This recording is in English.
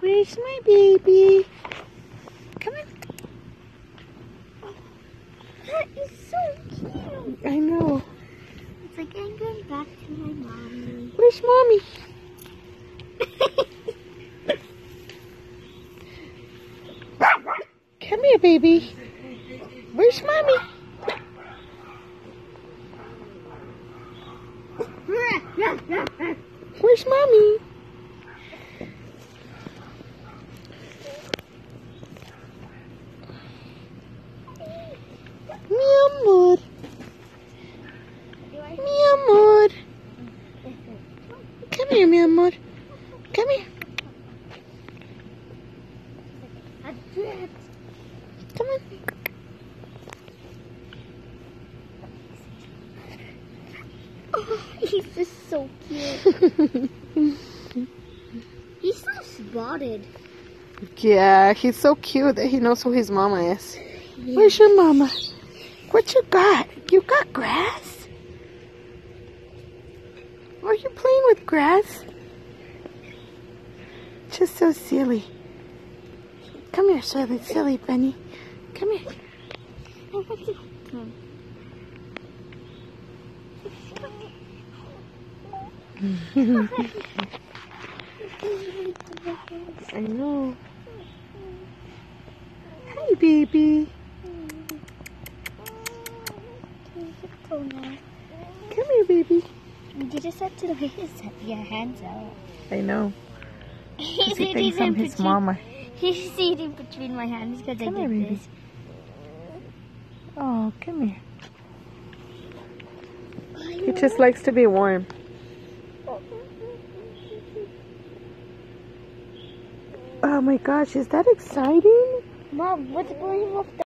Where's my baby? Come on. That is so cute. I know. It's like I'm going back to my mommy. Where's mommy? Come here, baby. Where's mommy? Where's mommy? Mi amor, mi amor. Come here, mi amor. Come here. Come on. Oh, he's just so cute. He's so spotted. yeah, he's so cute that he knows who his mama is. Where's your mama? What you got? You got grass? Are you playing with grass? Just so silly. Come here, silly, silly bunny. Come here. I want to come. I know. Hi, baby. Come here, baby. You just have to raise your hands out. I know. He's He thinks I'm his between. mama. He's eating between my hands because I did here, baby. this. Oh, come here. He just likes to be warm. Oh my gosh, is that exciting? Mom, what's going the